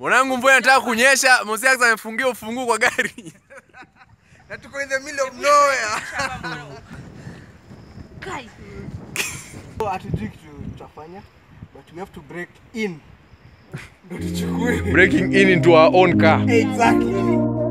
Mwanangu, mvua inataka kunyesha, Mosi Alex amefungia ufunguo kwa gari. Na tuko in the middle of nowhere. Kai. Hatujui kitu tutafanya but we have to break in. Ndio tuchukue. Breaking in into our own car. Exactly.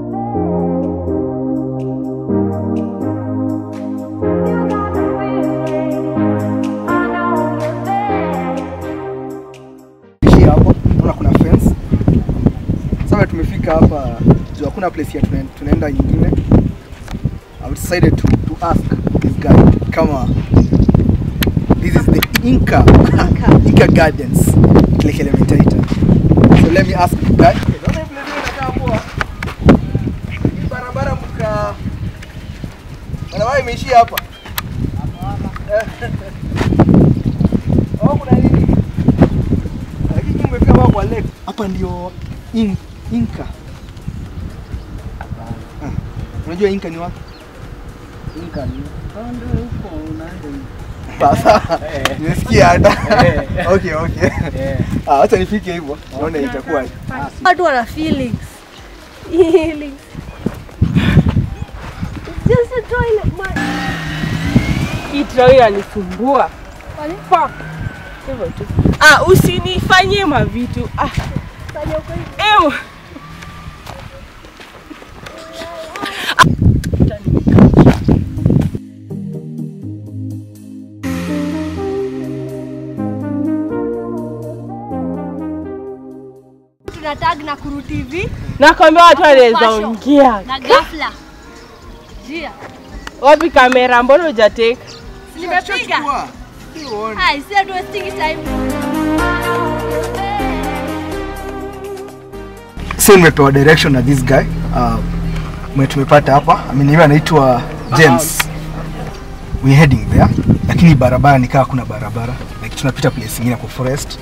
Tumefika hapa juu hakuna place ya tunaenda, tunaenda nyingine. I decided to, to ask this guy kama this is the Inca Inca Gardens Lake Elementaita. So let me ask the guy. Barabara mka barabara imeishia hapa. Oh, kuna nini? Lakini umefika hapa kwa lake. Hapa ndio in, Inca. Ah, Unajua Inca ni wapi? Inka ni kando huko unaenda. Sasa nimesikia hata. Eh. Okay, okay. Yeah. Ah, acha nifike hivyo. Naona itakuwa. Watu wana feelings. Feelings. Just a toilet man. Kitro inanisumbua. Fuck. Hivyo tu. Ah, usinifanyie mavitu. Ah, Fanya uko hivi. Tuna tag na Kuru TV Nakwambia watu wanaweza ongea. na ghafla. Jia. Wapi kamera? Mbona hujateka? Nimepiga. Hai, sio ndio wasting time. So nimepewa direction na this guy. Uh, mwenye tumepata hapa. Yeye anaitwa James. We heading there. Lakini barabara ni kama kuna barabara. Like tunapita place nyingine kwa forest.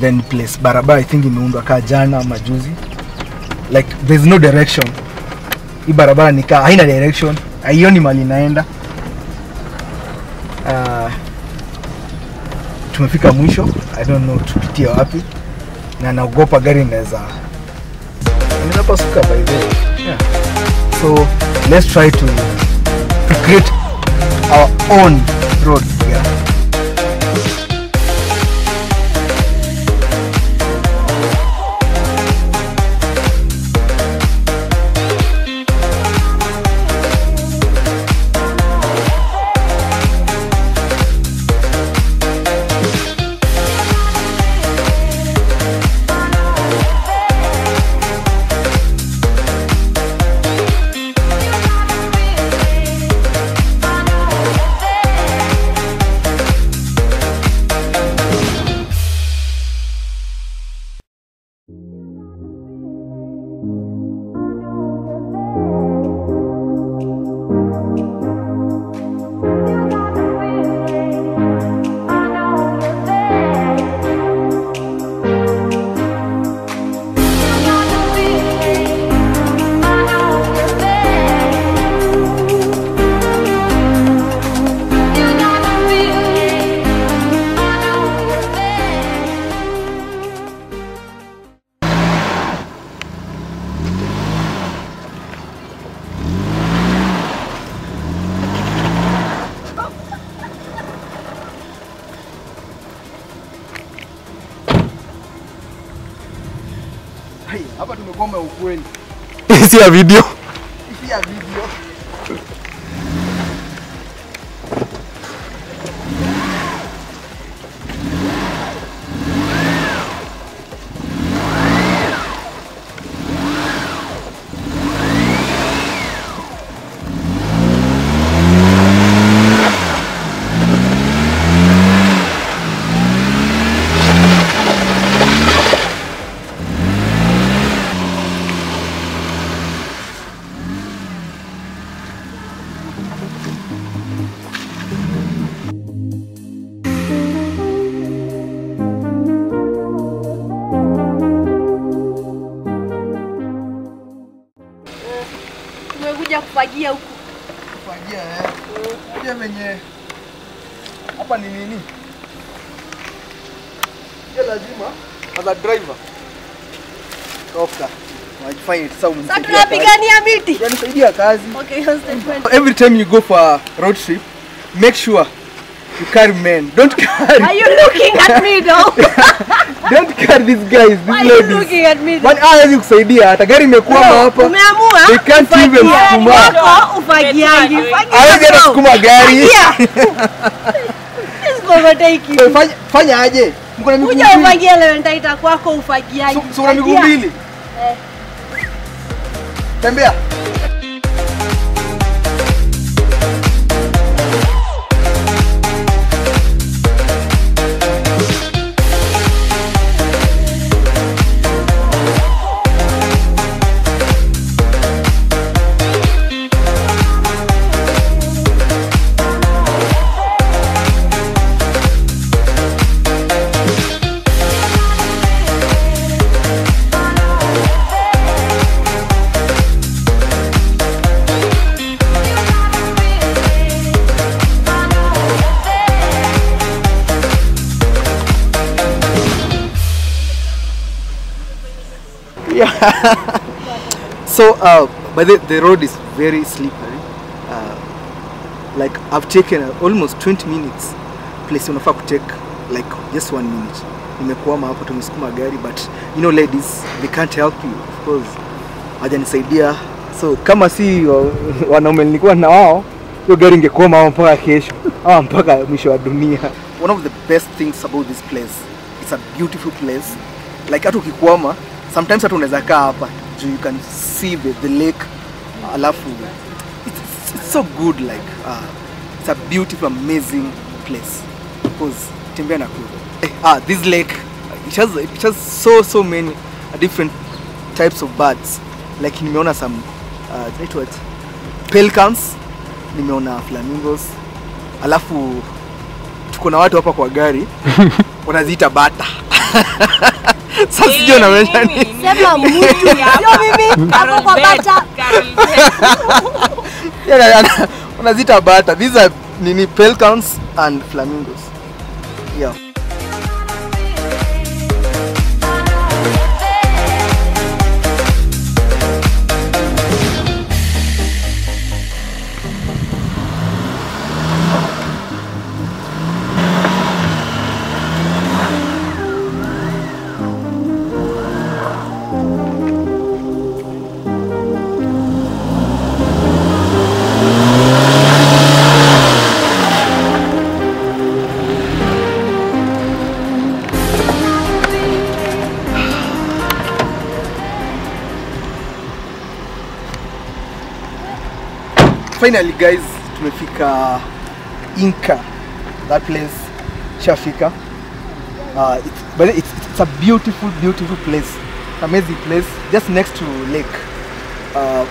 Then place barabara I think imeundwa kaa jana ama juzi. Like there's no direction. Hii barabara ni kaa haina direction. Haioni mali inaenda. Uh, tumefika mwisho. I don't know tupitie wapi. Na naogopa gari inaweza inaweza pasuka by the way. Yeah. So let's try to to create our own road here. Video. Tumekuja kufagia huku. Kufagia eh. Fagia venye hapa ni nini? Hiyo lazima as a driver sasa kazi. tunapigania miti. Unanisaidia kazi Okay, every time you go for a road trip make sure you carry men don't carry Are you looking at me though? don't carry these guys these are you looking at me though? Kwani hawezi kusaidia hata gari imekwama hapa Umeamua? Sukuma gari. Fanya aje? Mkona miguu Kuja mbili. ufagie leo nitaita kwako ufagiaji. Una miguu mbili? Eh. tembea So, uh, but the, the road is very slippery. Uh, like I've taken uh, almost 20 minutes place unafaa kutake like just one minute. Nimekwama hapo tumesukuma gari but you know ladies they can't help you of course. Hajanisaidia. So kama si wa- wanaume nilikuwa na wao hiyo gari ingekwama hapo mpaka kesho ama mpaka mwisho wa dunia. One of the best things about this place it's a beautiful place like hata ukikwama sometimes hata unaweza kaa hapa juu you can see the, the lake alafu it's, it's, so good like uh, it's a beautiful amazing place. Because tembea na kuru eh, ah this lake it has it has so so many uh, different types of birds. Like nimeona some uh, zinaitwa aje? pelicans nimeona flamingos. Alafu tuko na watu hapa kwa gari wanaziita bata sasa sijui unaonyesha nini. Sema mtu, sio mimi. Hapo kwa bata. Unazita bata. These are nini pelicans and flamingos finally guys tumefika inca. That place shafika uh, it's, it's, it's a beautiful beautiful place. Amazing place. Just next to lake. Uh,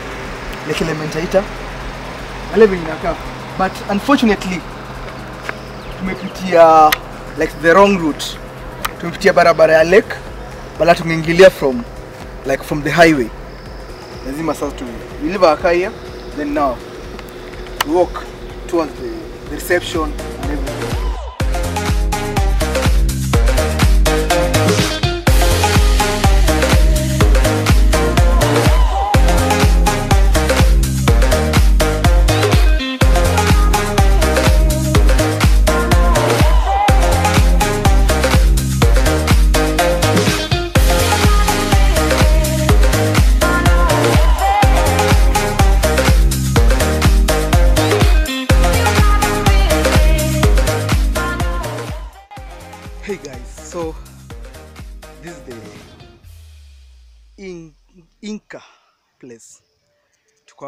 lake elementaita. But unfortunately tumepitia like the wrong route. Tumepitia barabara ya lake bala tumeingilia from like from the highway. Lazima sasa tu we here then now walk towards the, the reception and everything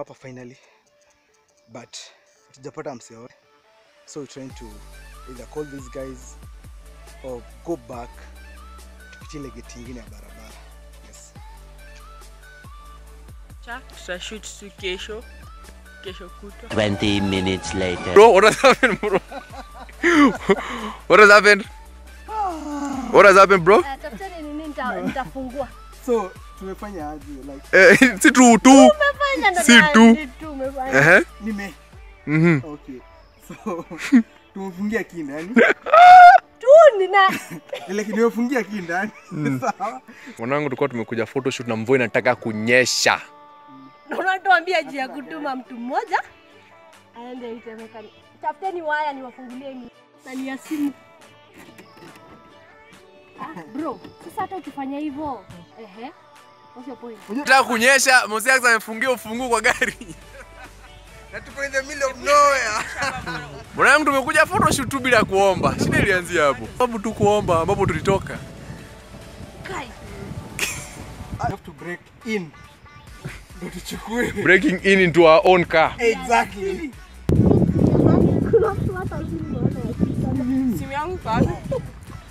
hapa finally but hatujapata msee wote. So we're trying to either call these guys or go back tupitie ile geti ingine ya barabara. Yes. Cha, tutashoot tu kesho kesho kutwa 20 minutes later. Bro, what has happened, bro? what has happened? What has happened, bro? Nini nita- nitafungua. So tumefanya aje like Eh, si tu tu. Si na- tu. ni tu umefanya. Eh. nime Mhm. okay. So tumefungia kindani yani Tu nina Lakini nimefungia ki ndani. Sawa. Mwanangu, tulikuwa tumekuja photoshoot na mvua inataka kunyesha. unatuambia juu ya kutuma mtu mmoja aende itemekani. Tafuteni waya niwafungulie ni na ni ya simu. Ah, bro, sasa hata ukifanya hivyo, ehe. Nataka kunyesha, Moses amefungia ufunguo kwa gari. Na tuko in the middle of nowhere. Mwanangu, tumekuja photoshoot tu bila kuomba. Shida ilianzia hapo. Sababu tu kuomba ambapo tulitoka. Kai. I have to break in. Ndio tuchukue. Breaking in into our own car. Exactly. Simu yangu kwanza.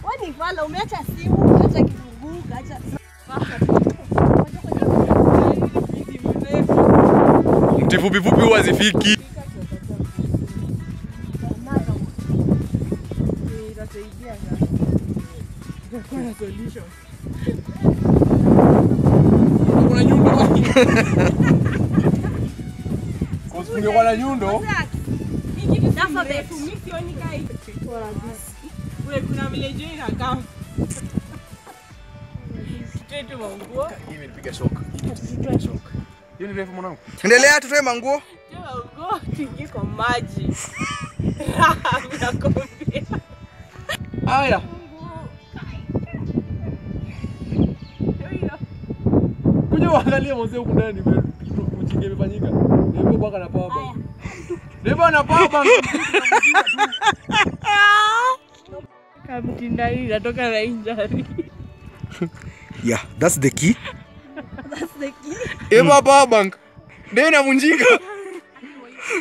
Wewe ni fala, umeacha simu, umeacha kifunguo, ukaacha Mti fupi fupi huwa zifiki. Itasaidia sana. Itakuwa na solution. Kuna nyundo. Kungekuwa na nyundo. Alphabet. Mimi sioni kai. Wewe kuna vile juu inakaa. Tutoe tu manguo. Hii imenipiga shock. Hiyo ni refu mwanangu. Endelea tutoe manguo. Tuingie kwa maji. Raha, nakwambia. Haya. Kuja uangalie mzee huku ndani imefanyika. Baka na power bank. Ndio na power bank. Kamtinda hii na injury. Yeah, that's the key. Eba power bank. Ndio inavunjika.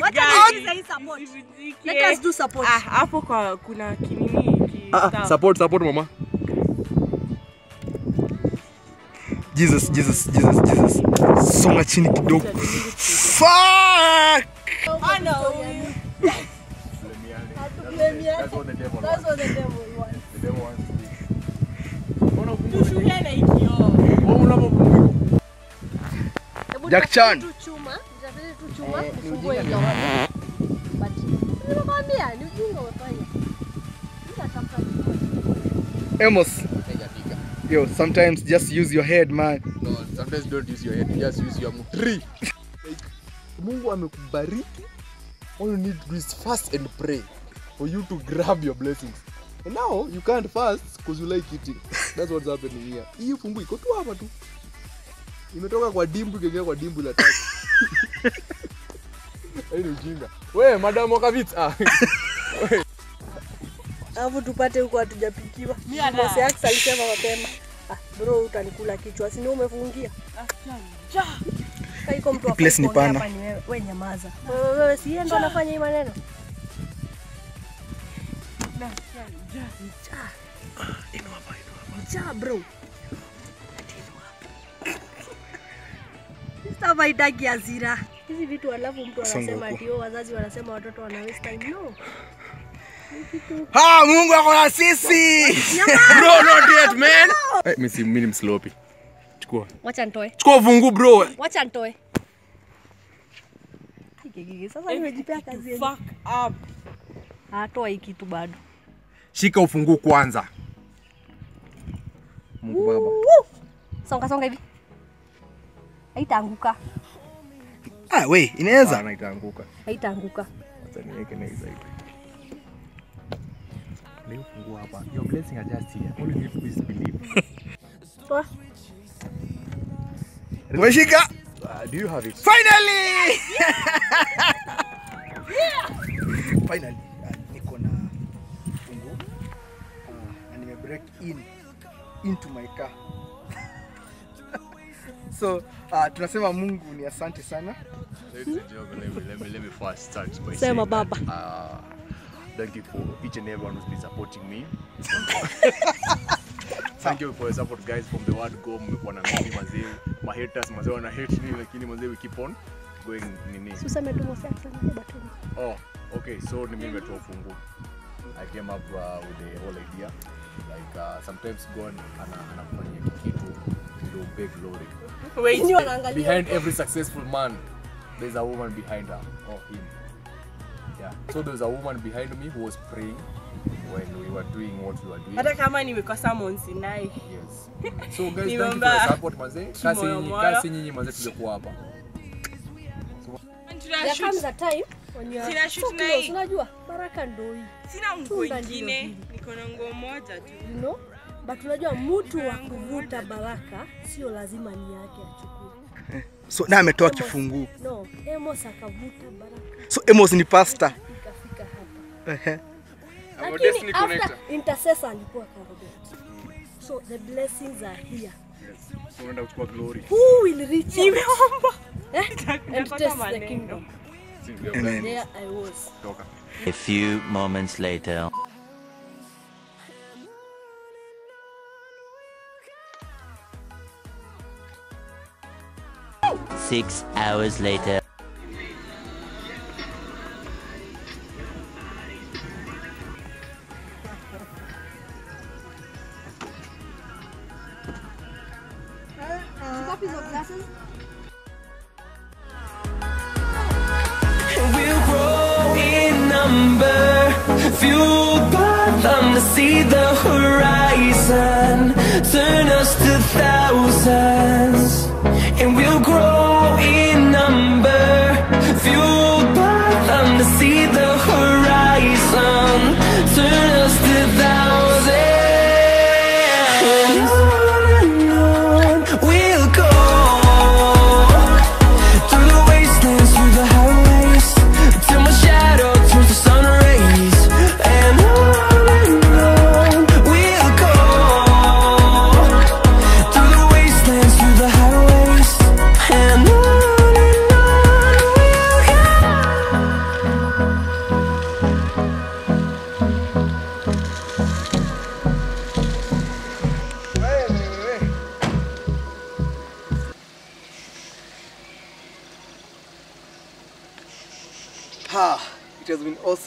Wacha tuulize hii support. Let us do support. Ah, hapo kwa kuna kinini ki Ah, staff. support support mama. Jesus, Jesus, Jesus, Jesus. Songa chini kidogo. Fuck! Ah, no. That's what the devil That's what the devil wants. The devil wants to do. Ona Tushuhie na ikioo. Hebu Jack Chan. nitafute chuma, nitafute tu hilo. Nimekwambia ni ujinga umefanya. Amos, yo, sometimes just use your head, man. No, sometimes don't use your head, just use your mutri. Like, Mungu amekubariki. All you need to do is fast and pray for you to grab your blessings. And now you can't fast because you like eating. That's what's happening here. Hii fungu iko tu hapa tu. Imetoka kwa dimbu ikaingia kwa dimbu la tatu. Hii ni ujinga. We, madam wakavit Ah. Alafu tupate huko hatujapikiwa. yake alisema mapema. Ah, bro utanikula kichwa, si ndio umefungia? Kaiko mtu Place ni pana. wewe, wewe nyamaza. Wewe si yeye ndo anafanya hii maneno. Bro. Haitaki hasira. Hizi vitu alafu mtu anasema ndio oh, wazazi wanasema watoto wana waste time. No. Ah, Mungu ako na sisi. bro, not yet, man. Hey, mimi si mimi ni msloppy. Chukua. Wacha nitoe. Chukua vungu bro. Wacha nitoe. Sasa nimejipea kazi yenyewe. Fuck up. Atoa hii kitu bado. Shika ufungu kwanza. Mungu baba. Songa songa hivi. Haitaanguka. Ah, we, inaweza. Ah, itaanguka. Haitaanguka. Acha niweke na hizo hizo. Leo fungua hapa. Your blessing are just here. Only you need to believe. Umeshika? Uh, do you have it? Finally! Finally, ah, niko na fungu Ah, na nime break in into my car. So uh, tunasema Mungu ni asante sana. Sema baba. uh, thank you for each and everyone who's been supporting me. thank you for your support guys from the word go mmekuwa na mimi mazee my haters mazee wana hate me lakini mazee we keep on going nini Useme tu mose sana baba tu. oh okay so ni mimi nimetoa fungu I came up uh, with the whole idea like uh, sometimes God ana anakufanyia kitu ndio big glory Wait. Behind every successful man there's a woman behind her or him yeah so there's a woman behind me who was praying when we were doing what we were doing. hata kama nimekosa monsinai Yes. So guys, thank you for the support manze. Kasi kimoyo nyinyi, kasi nyinyi manze tulikuwa hapa. There comes a time when you are Sina so shoot na close. Unajua baraka ndio hii, sina nguo ingine niko na nguo moja tu you know? But unajua mtu wa kuvuta baraka sio lazima ni yake achukue. so na ametoa kifunguo. kifunguu No, Amos akavuta baraka so Amos ni pastor ikafika hapa. Ehe. Our Lakini destiny after connector. intercessor alikuwa Karobet. So the blessings are here. Yes. Unaenda kuchukua glory. Who will reach him? eh? and test the kingdom? Amen. There I was. A few moments later. Six hours later. We'll grow in number, fueled by them to see the horizon. Turn us to thousands, and we'll grow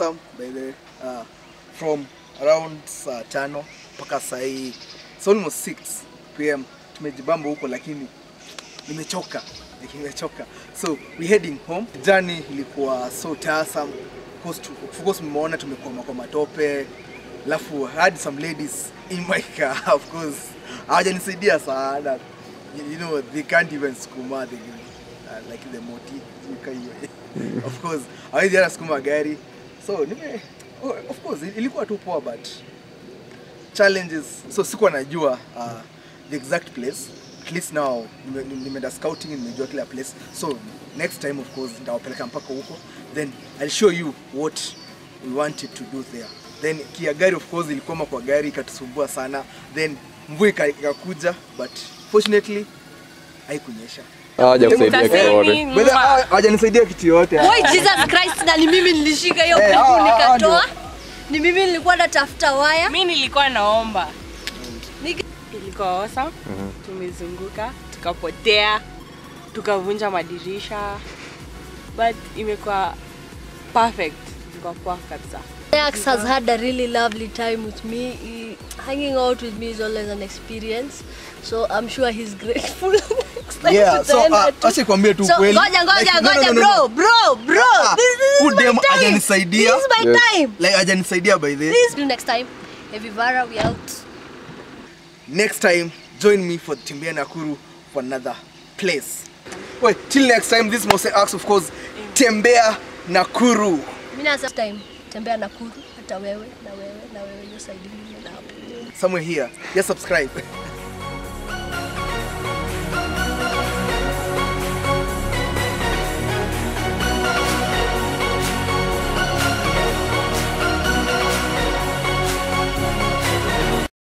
awesome by the uh, from around saa tano mpaka saa hii. It's almost 6 pm tumejibamba huko lakini nimechoka nimechoka. So we heading home. Journey ilikuwa so tiresome. Of course mmeona tumekwama kwa matope. Alafu had some ladies in my car of course. Hawajanisaidia sana. You, know they can't even skuma the uh, like the moti. Of course hawezi hata sukuma gari so nime oh, of course ilikuwa tu poa but challenges so sikuwa najua uh, the exact place. At least now nime- nime- nimeenda scouting nimejua kila place. So next time of course nitawapeleka mpaka huko. Then I'll show you what we wanted to do there. Then kia gari of course ilikoma kwa gari ikatusumbua sana. Then mvua kakuja ikakuja but fortunately haikunyesha. The- hawajanisaidia kitu yote. Boy Jesus Christ na ni mimi nilishika hiyo Eh, clip hawa- hawa nikatoa. Ni mimi nilikuwa natafuta waya. Mimi nilikuwa naomba. Ilikuwa awesome tumezunguka tukapotea tukavunja madirisha. But imekuwa perfect. Ilikuwa poa kabisa Ajax has had a really lovely time with me. He, hanging out with me is always an experience. So I'm sure he's grateful. Yeah so uh, acha kwambie tu So, kweli ngoja ngoja ngoja bro bro bro. Ah, This, this is my time. Ajanisaidia. This is my Yes. time. like ajanisaidia by the This next time. Evivara we out. next time join me for Timbia nakuru for another place wait till next time this Mose ask of course tembea nakuru nasema time tembea Nakuru hata wewe na wewe na wewe hiyo side nyingine na hapo. somewhere here just subscribe